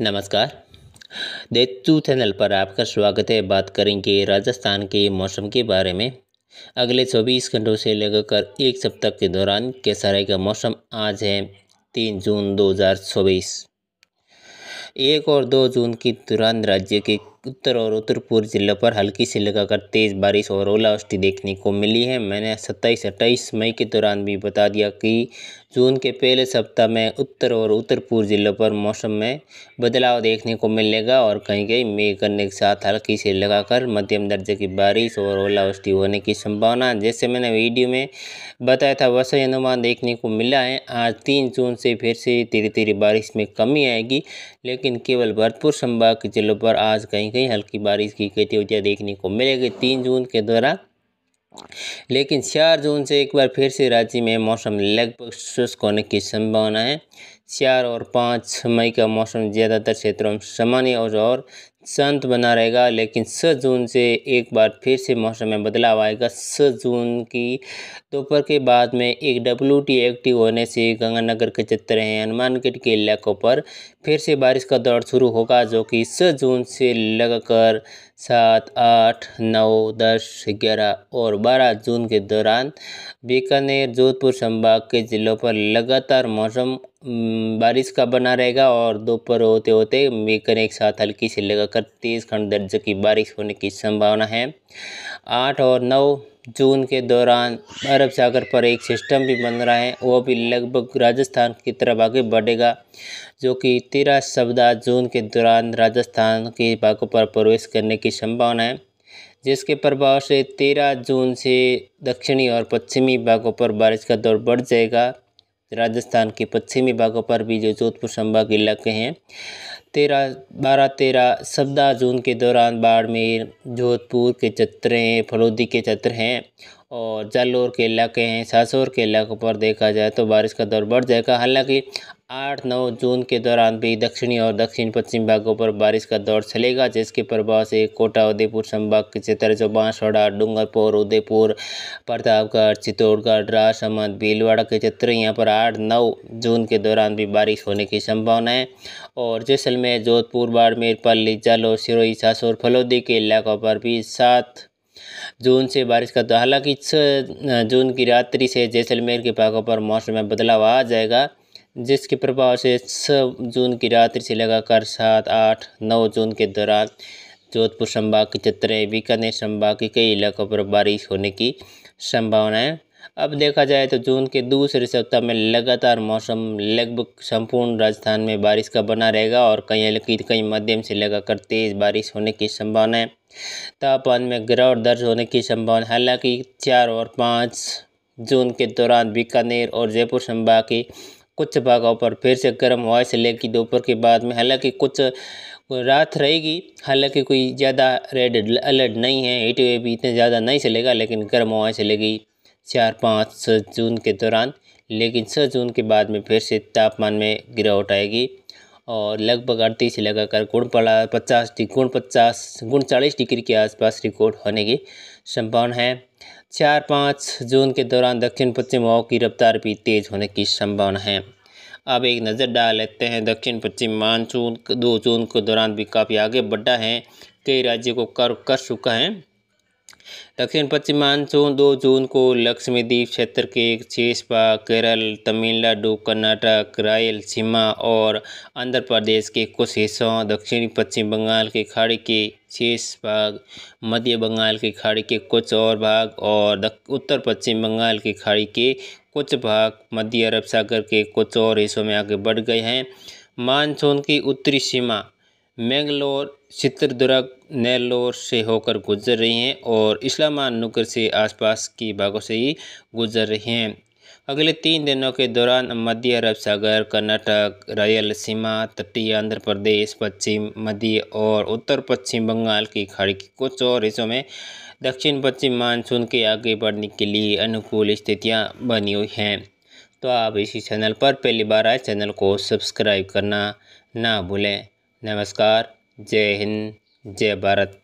नमस्कार। देतू चैनल पर आपका स्वागत है। बात करेंगे राजस्थान के मौसम के बारे में। अगले 24 घंटों से लेकर एक सप्ताह के दौरान कैसा रहेगा मौसम? आज है तीन जून 2024 एक और दो जून के दौरान राज्य के उत्तर और उत्तर पूर्व जिलों पर हल्की से लगाकर तेज बारिश और ओलावृष्टि देखने को मिली है। मैंने सत्ताईस अट्ठाईस मई के दौरान भी बता दिया कि जून के पहले सप्ताह में उत्तर और उत्तर पूर्व जिलों पर मौसम में बदलाव देखने को मिलेगा और कहीं कहीं मेघ करने के साथ हल्की से लगाकर मध्यम दर्जे की बारिश और ओलावृष्टि होने की संभावना जैसे मैंने वीडियो में बताया था, वैसा अनुमान देखने को मिला है। आज तीन जून से फिर से धीरे धीरे बारिश में कमी आएगी, लेकिन केवल भरतपुर, संभाग के जिलों पर आज कहीं कहीं हल्की बारिश की गतिविधियाँ देखने को मिलेगी तीन जून के दौरान। लेकिन चार जून से एक बार फिर से राज्य में मौसम लगभग शुष्क होने की संभावना है। चार और पाँच मई का मौसम ज़्यादातर क्षेत्रों में सामान्य और और शांत बना रहेगा, लेकिन स जून से एक बार फिर से मौसम में बदलाव आएगा। स जून की दोपहर के बाद में एक डब्ल्यू टी एक्टिव होने से गंगानगर के चित्र हैं। हनुमानगढ़ के इलाकों पर फिर से बारिश का दौर शुरू होगा, जो कि स जून से लगाकर सात, आठ, नौ, दस, ग्यारह और बारह जून के दौरान बीकानेर, जोधपुर संभाग के ज़िलों पर लगातार मौसम बारिश का बना रहेगा और दोपहर होते होते बीकानेर एक साथ हल्की से लगाकर तेज़ खंड दर्जे की बारिश होने की संभावना है। आठ और नौ जून के दौरान अरब सागर पर एक सिस्टम भी बन रहा है। वो भी लगभग राजस्थान की तरफ़ आगे बढ़ेगा, जो कि तेरह सप्ताह जून के दौरान राजस्थान के भागों पर प्रवेश करने की संभावना है, जिसके प्रभाव से तेरह जून से दक्षिणी और पश्चिमी भागों पर बारिश का दौर बढ़ जाएगा। राजस्थान के पश्चिमी भागों पर भी जो जोधपुर संभाग इलाके हैं तेरह बारह तेरह सप्ताह जून के दौरान बाड़मेर, जोधपुर के चतरे हैं, फलोदी के चत्र हैं और जालोर के इलाके हैं सासोर के इलाकों पर देखा जाए तो बारिश का दौर बढ़ जाएगा। हालाँकि आठ नौ जून के दौरान भी दक्षिणी और दक्षिण पश्चिम भागों पर बारिश का दौर चलेगा, जिसके प्रभाव से कोटा, उदयपुर, संभाग के क्षेत्र, जो बांसवाड़ा, डूंगरपुर, उदयपुर, प्रतापगढ़, चित्तौड़गढ़, राजसमंद, भीलवाड़ा के क्षेत्र, यहाँ पर आठ नौ जून के दौरान भी बारिश होने की संभावना है। और जैसलमेर, जोधपुर, बाड़मेर, पल्ली, जालोर, सिरोही, सासोर, फलोदी के इलाकों पर भी सात जून से बारिश का तो हालाँकि जून की रात्रि से जैसलमेर के भागों पर मौसम में बदलाव आ जाएगा, जिसके प्रभाव से छः जून की रात्रि से लगाकर सात, आठ, नौ जून के दौरान जोधपुर, संभाग के चतरे, बीकानेर, संभाग के कई इलाकों पर बारिश होने की संभावना है। अब देखा जाए तो जून के दूसरे सप्ताह में लगातार मौसम लगभग संपूर्ण राजस्थान में बारिश का बना रहेगा और कई हल्की कई मध्यम से लगाकर तेज़ बारिश होने की संभावना है। तापमान में गिरावट दर्ज होने की संभावना, हालाँकि चार और पाँच जून के दौरान बीकानेर और जयपुर संभाग के कुछ भागों पर फिर से गर्म हवा चलेगी दोपहर के बाद में, हालाँकि कुछ रात रहेगी, हालाँकि कोई ज़्यादा रेड अलर्ट नहीं है। हीट वेव इतने ज़्यादा नहीं चलेगा, लेकिन गर्म हवा चलेगी चार पाँच छः जून के दौरान, लेकिन छः जून के बाद में फिर से तापमान में गिरावट आएगी और लगभग अड़तीस से लगाकर गुण पड़ा, पचास गुण पचास, गुण चालीस डिग्री के आसपास रिकॉर्ड होने की संभावना है। चार पाँच जून के दौरान दक्षिण पश्चिम हवाओं की रफ्तार भी तेज़ होने की संभावना है। अब एक नज़र डाल लेते हैं, दक्षिण पश्चिम मानसून दो जून के दौरान भी काफ़ी आगे बढ़ा है। कई राज्यों को कर कर चुका है। दक्षिण पश्चिम मानसून, दो जून को लक्ष्मीद्वीप क्षेत्र के शेष भाग केरल, तमिलनाडु, कर्नाटक, रायलसीमा और आंध्र प्रदेश के कुछ हिस्सों, दक्षिणी पश्चिम बंगाल के खाड़ी के शेष भाग, मध्य बंगाल की खाड़ी के कुछ और भाग और उत्तर पश्चिम बंगाल की खाड़ी के कुछ भाग, मध्य अरब सागर के कुछ और हिस्सों में आगे बढ़ गए हैं। मानसून की उत्तरी सीमा मैंगलोर चित्रदुर्ग नेल्लोर से होकर गुजर रही हैं और इस्लामाबाद से आसपास की भागों से ही गुजर रही हैं। अगले तीन दिनों के दौरान मध्य अरब सागर, कर्नाटक रायलसीमा तटीय आंध्र प्रदेश, पश्चिम मध्य और उत्तर पश्चिम बंगाल की खाड़ी के कुछ और हिस्सों में दक्षिण पश्चिम मानसून के आगे बढ़ने के लिए अनुकूल स्थितियाँ बनी हुई हैं। तो आप इसी चैनल पर पहली बार आए, चैनल को सब्सक्राइब करना ना भूलें। नमस्कार जय हिंद जय भारत।